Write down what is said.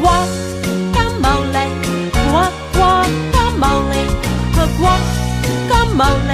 guacamole, guacamole, guacamole.